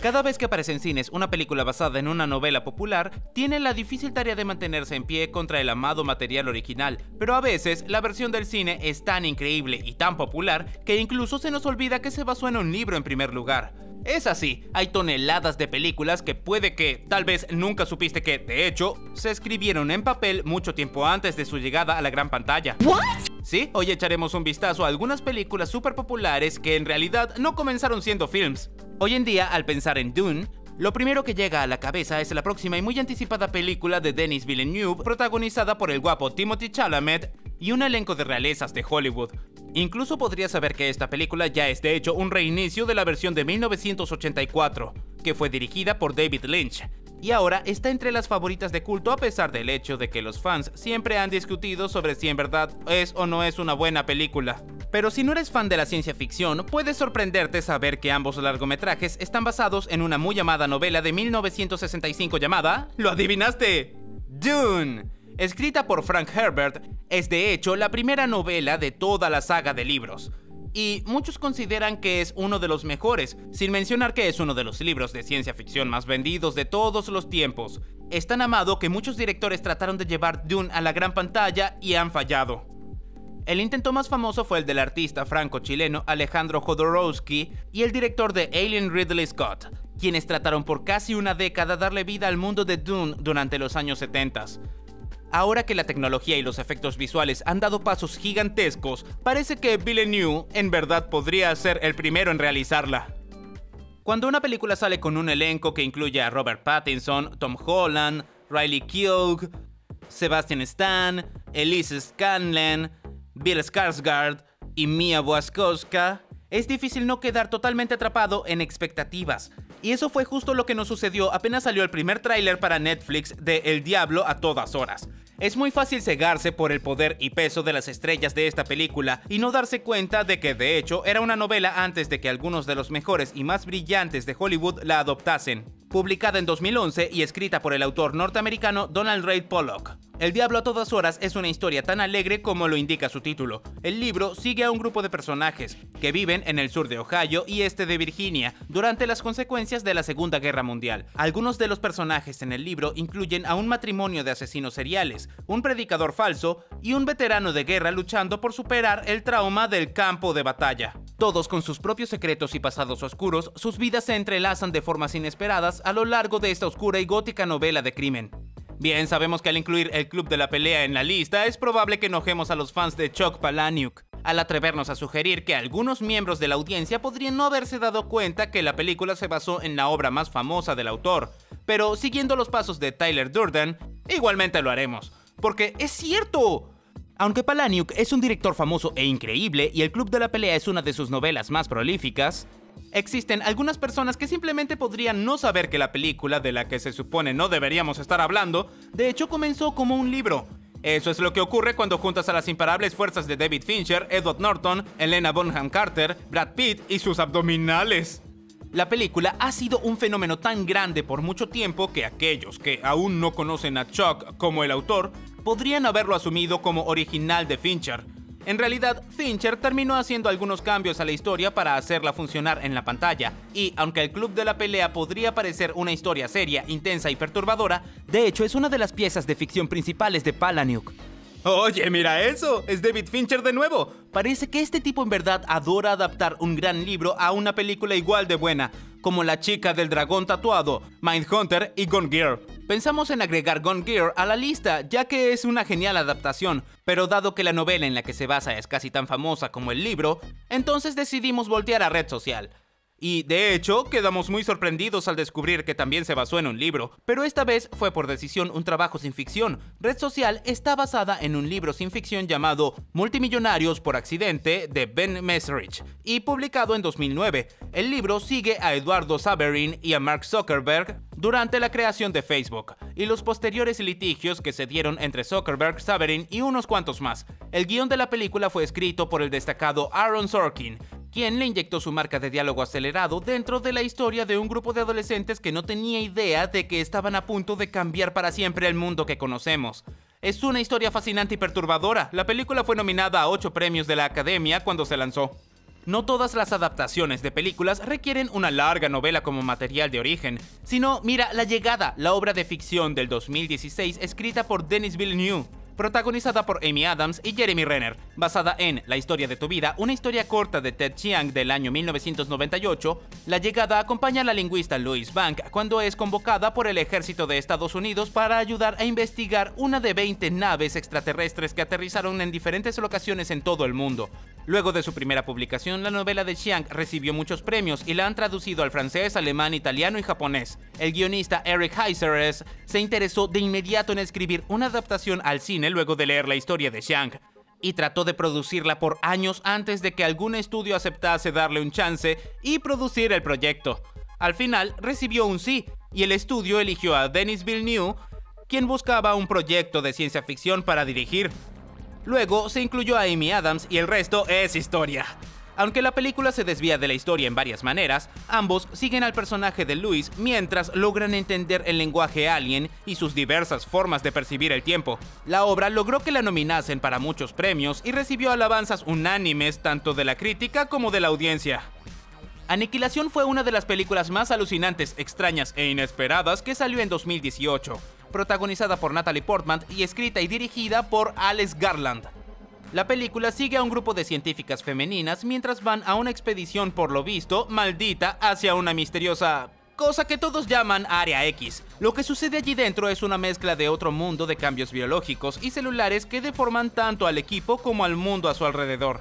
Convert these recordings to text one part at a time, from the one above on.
Cada vez que aparece en cines una película basada en una novela popular, tiene la difícil tarea de mantenerse en pie contra el amado material original, pero a veces la versión del cine es tan increíble y tan popular que incluso se nos olvida que se basó en un libro en primer lugar. Es así, hay toneladas de películas que puede que tal vez nunca supiste que, de hecho, se escribieron en papel mucho tiempo antes de su llegada a la gran pantalla. Sí, hoy echaremos un vistazo a algunas películas súper populares que en realidad no comenzaron siendo films. Hoy en día, al pensar en Dune, lo primero que llega a la cabeza es la próxima y muy anticipada película de Denis Villeneuve, protagonizada por el guapo Timothy Chalamet y un elenco de realezas de Hollywood. Incluso podría saber que esta película ya es de hecho un reinicio de la versión de 1984, que fue dirigida por David Lynch, y ahora está entre las favoritas de culto a pesar del hecho de que los fans siempre han discutido sobre si en verdad es o no es una buena película. Pero si no eres fan de la ciencia ficción, puede sorprenderte saber que ambos largometrajes están basados en una muy llamada novela de 1965 llamada... ¿Lo adivinaste? Dune. Escrita por Frank Herbert, es de hecho la primera novela de toda la saga de libros y muchos consideran que es uno de los mejores, sin mencionar que es uno de los libros de ciencia ficción más vendidos de todos los tiempos. Es tan amado que muchos directores trataron de llevar Dune a la gran pantalla y han fallado. El intento más famoso fue el del artista franco-chileno Alejandro Jodorowsky y el director de Alien Ridley Scott, quienes trataron por casi una década darle vida al mundo de Dune durante los años 70. Ahora que la tecnología y los efectos visuales han dado pasos gigantescos, parece que Villeneuve en verdad podría ser el primero en realizarla. Cuando una película sale con un elenco que incluye a Robert Pattinson, Tom Holland, Riley Keough, Sebastian Stan, Elise Scanlon, Bill Skarsgård y Mia Wasikowska, es difícil no quedar totalmente atrapado en expectativas. Y eso fue justo lo que nos sucedió apenas salió el primer tráiler para Netflix de El Diablo a todas horas. Es muy fácil cegarse por el poder y peso de las estrellas de esta película y no darse cuenta de que de hecho era una novela antes de que algunos de los mejores y más brillantes de Hollywood la adoptasen. Publicada en 2011 y escrita por el autor norteamericano Donald Ray Pollock. El Diablo a todas horas es una historia tan alegre como lo indica su título. El libro sigue a un grupo de personajes que viven en el sur de Ohio y este de Virginia durante las consecuencias de la Segunda Guerra Mundial. Algunos de los personajes en el libro incluyen a un matrimonio de asesinos seriales, un predicador falso y un veterano de guerra luchando por superar el trauma del campo de batalla. Todos con sus propios secretos y pasados oscuros, sus vidas se entrelazan de formas inesperadas a lo largo de esta oscura y gótica novela de crimen. Bien, sabemos que al incluir el Club de la Pelea en la lista, es probable que enojemos a los fans de Chuck Palahniuk, al atrevernos a sugerir que algunos miembros de la audiencia podrían no haberse dado cuenta que la película se basó en la obra más famosa del autor, pero siguiendo los pasos de Tyler Durden, igualmente lo haremos, porque es cierto. Aunque Palahniuk es un director famoso e increíble y el Club de la Pelea es una de sus novelas más prolíficas, Existen algunas personas que simplemente podrían no saber que la película de la que se supone no deberíamos estar hablando, de hecho comenzó como un libro. Eso es lo que ocurre cuando juntas a las imparables fuerzas de David Fincher, Edward Norton, Elena Bonham Carter, Brad Pitt y sus abdominales. La película ha sido un fenómeno tan grande por mucho tiempo que aquellos que aún no conocen a Chuck como el autor podrían haberlo asumido como original de Fincher, en realidad, Fincher terminó haciendo algunos cambios a la historia para hacerla funcionar en la pantalla, y aunque el Club de la Pelea podría parecer una historia seria, intensa y perturbadora, de hecho es una de las piezas de ficción principales de Palahniuk. Oye, mira eso, es David Fincher de nuevo. Parece que este tipo en verdad adora adaptar un gran libro a una película igual de buena, como La chica del dragón tatuado, Mindhunter y Gone Gear. Pensamos en agregar Gone Gear a la lista, ya que es una genial adaptación, pero dado que la novela en la que se basa es casi tan famosa como el libro, entonces decidimos voltear a red social. Y de hecho, quedamos muy sorprendidos al descubrir que también se basó en un libro, pero esta vez fue por decisión un trabajo sin ficción. Red Social está basada en un libro sin ficción llamado Multimillonarios por accidente de Ben Mesrich y publicado en 2009. El libro sigue a Eduardo Saverin y a Mark Zuckerberg durante la creación de Facebook y los posteriores litigios que se dieron entre Zuckerberg, Saverin y unos cuantos más. El guion de la película fue escrito por el destacado Aaron Sorkin, quien le inyectó su marca de diálogo acelerado dentro de la historia de un grupo de adolescentes que no tenía idea de que estaban a punto de cambiar para siempre el mundo que conocemos. Es una historia fascinante y perturbadora. La película fue nominada a 8 premios de la Academia cuando se lanzó. No todas las adaptaciones de películas requieren una larga novela como material de origen, sino mira La Llegada, la obra de ficción del 2016 escrita por Denis Villeneuve protagonizada por Amy Adams y Jeremy Renner, basada en La historia de tu vida, una historia corta de Ted Chiang del año 1998. La llegada acompaña a la lingüista Louise Bank cuando es convocada por el ejército de Estados Unidos para ayudar a investigar una de 20 naves extraterrestres que aterrizaron en diferentes locaciones en todo el mundo. Luego de su primera publicación, la novela de Chiang recibió muchos premios y la han traducido al francés, alemán, italiano y japonés. El guionista Eric Heiseres se interesó de inmediato en escribir una adaptación al cine luego de leer la historia de Chiang y trató de producirla por años antes de que algún estudio aceptase darle un chance y producir el proyecto. Al final recibió un sí y el estudio eligió a Denis Villeneuve, quien buscaba un proyecto de ciencia ficción para dirigir. Luego se incluyó a Amy Adams y el resto es historia. Aunque la película se desvía de la historia en varias maneras, ambos siguen al personaje de Louis mientras logran entender el lenguaje alien y sus diversas formas de percibir el tiempo. La obra logró que la nominasen para muchos premios y recibió alabanzas unánimes tanto de la crítica como de la audiencia. Aniquilación fue una de las películas más alucinantes, extrañas e inesperadas que salió en 2018 protagonizada por Natalie Portman y escrita y dirigida por Alex Garland. La película sigue a un grupo de científicas femeninas mientras van a una expedición por lo visto maldita hacia una misteriosa cosa que todos llaman Área X. Lo que sucede allí dentro es una mezcla de otro mundo de cambios biológicos y celulares que deforman tanto al equipo como al mundo a su alrededor.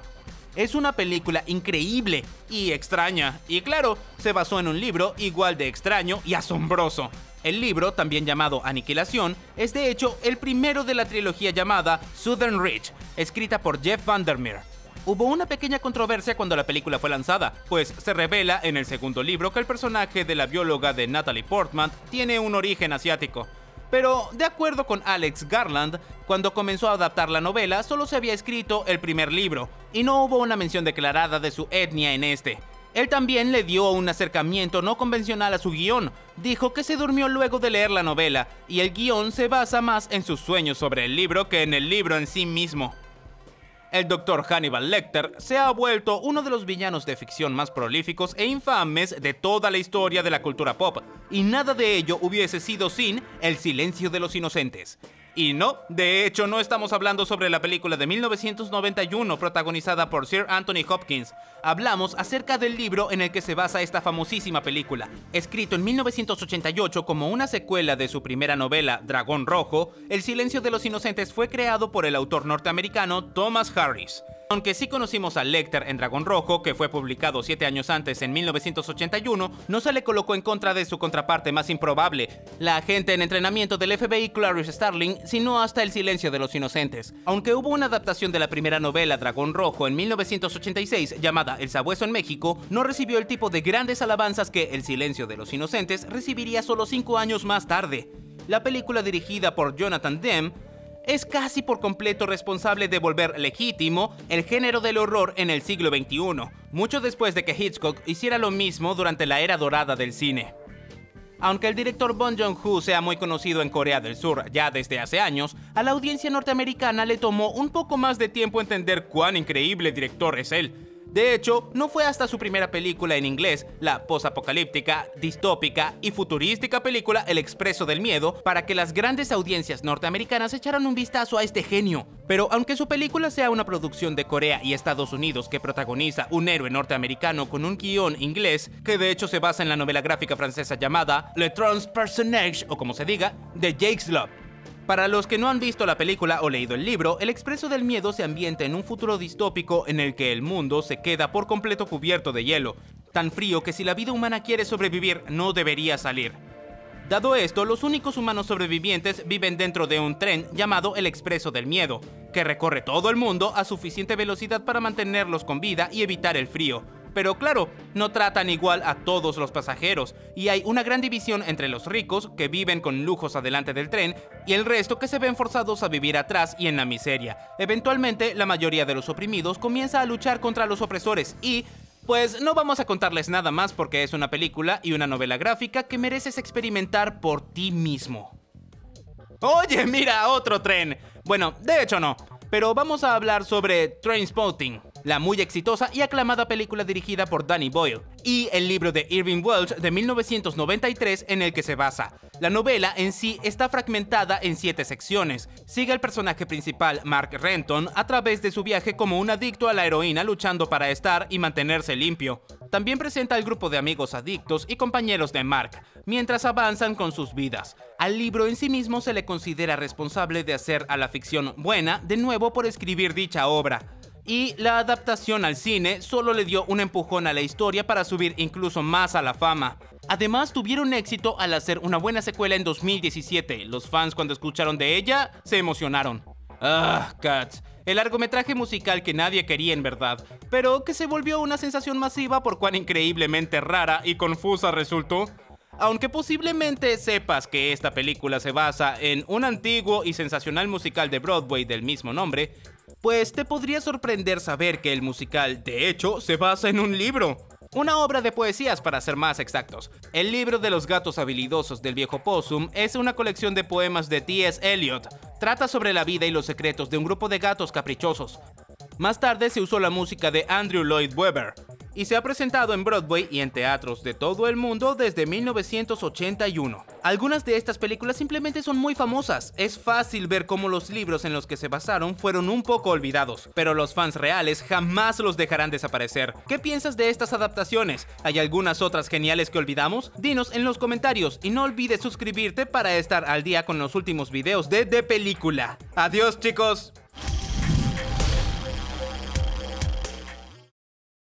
Es una película increíble y extraña, y claro, se basó en un libro igual de extraño y asombroso. El libro, también llamado Aniquilación, es de hecho el primero de la trilogía llamada Southern Ridge, escrita por Jeff Vandermeer. Hubo una pequeña controversia cuando la película fue lanzada, pues se revela en el segundo libro que el personaje de la bióloga de Natalie Portman tiene un origen asiático. Pero, de acuerdo con Alex Garland, cuando comenzó a adaptar la novela solo se había escrito el primer libro, y no hubo una mención declarada de su etnia en este. Él también le dio un acercamiento no convencional a su guion. Dijo que se durmió luego de leer la novela, y el guion se basa más en sus sueños sobre el libro que en el libro en sí mismo. El Dr. Hannibal Lecter se ha vuelto uno de los villanos de ficción más prolíficos e infames de toda la historia de la cultura pop, y nada de ello hubiese sido sin El silencio de los inocentes, y no, de hecho no estamos hablando sobre la película de 1991 protagonizada por Sir Anthony Hopkins. Hablamos acerca del libro en el que se basa esta famosísima película. Escrito en 1988 como una secuela de su primera novela, Dragón Rojo, El silencio de los inocentes fue creado por el autor norteamericano Thomas Harris. Aunque sí conocimos a Lecter en Dragón Rojo, que fue publicado siete años antes en 1981, no se le colocó en contra de su contraparte más improbable, la agente en entrenamiento del FBI Clarice Starling, sino hasta El silencio de los inocentes. Aunque hubo una adaptación de la primera novela Dragón Rojo en 1986 llamada El sabueso en México, no recibió el tipo de grandes alabanzas que El silencio de los inocentes recibiría solo cinco años más tarde. La película dirigida por Jonathan Demme es casi por completo responsable de volver legítimo el género del horror en el siglo XXI, mucho después de que Hitchcock hiciera lo mismo durante la era dorada del cine. Aunque el director Bong Joon-ho sea muy conocido en Corea del Sur ya desde hace años, a la audiencia norteamericana le tomó un poco más de tiempo entender cuán increíble director es él. De hecho, no fue hasta su primera película en inglés, la posapocalíptica, distópica y futurística película El Expreso del Miedo, para que las grandes audiencias norteamericanas echaran un vistazo a este genio. Pero aunque su película sea una producción de Corea y Estados Unidos que protagoniza un héroe norteamericano con un guion inglés, que de hecho se basa en la novela gráfica francesa llamada Le Trans Personnage, o como se diga, de Jake's Love, para los que no han visto la película o leído el libro, El Expreso del Miedo se ambienta en un futuro distópico en el que el mundo se queda por completo cubierto de hielo, tan frío que si la vida humana quiere sobrevivir no debería salir. Dado esto, los únicos humanos sobrevivientes viven dentro de un tren llamado el Expreso del Miedo, que recorre todo el mundo a suficiente velocidad para mantenerlos con vida y evitar el frío, pero claro, no tratan igual a todos los pasajeros, y hay una gran división entre los ricos, que viven con lujos adelante del tren, y el resto que se ven forzados a vivir atrás y en la miseria. Eventualmente, la mayoría de los oprimidos comienza a luchar contra los opresores y, pues no vamos a contarles nada más porque es una película y una novela gráfica que mereces experimentar por ti mismo. Oye, mira, otro tren. Bueno, de hecho no, pero vamos a hablar sobre Trainspotting, la muy exitosa y aclamada película dirigida por Danny Boyle, y el libro de Irving Welsh de 1993 en el que se basa. La novela en sí está fragmentada en siete secciones. Sigue al personaje principal, Mark Renton, a través de su viaje como un adicto a la heroína luchando para estar y mantenerse limpio. También presenta al grupo de amigos adictos y compañeros de Mark, mientras avanzan con sus vidas. Al libro en sí mismo se le considera responsable de hacer a la ficción buena de nuevo por escribir dicha obra. Y la adaptación al cine solo le dio un empujón a la historia para subir incluso más a la fama. Además tuvieron éxito al hacer una buena secuela en 2017. Los fans cuando escucharon de ella se emocionaron. Ah, Cats. El largometraje musical que nadie quería en verdad, pero que se volvió una sensación masiva por cuán increíblemente rara y confusa resultó. Aunque posiblemente sepas que esta película se basa en un antiguo y sensacional musical de Broadway del mismo nombre, pues te podría sorprender saber que el musical, de hecho, se basa en un libro. Una obra de poesías para ser más exactos. El libro de los gatos habilidosos del viejo Possum es una colección de poemas de T.S. Eliot. Trata sobre la vida y los secretos de un grupo de gatos caprichosos. Más tarde se usó la música de Andrew Lloyd Webber, y se ha presentado en Broadway y en teatros de todo el mundo desde 1981. Algunas de estas películas simplemente son muy famosas, es fácil ver cómo los libros en los que se basaron fueron un poco olvidados, pero los fans reales jamás los dejarán desaparecer. ¿Qué piensas de estas adaptaciones? ¿Hay algunas otras geniales que olvidamos? Dinos en los comentarios y no olvides suscribirte para estar al día con los últimos videos de De Película. Adiós chicos.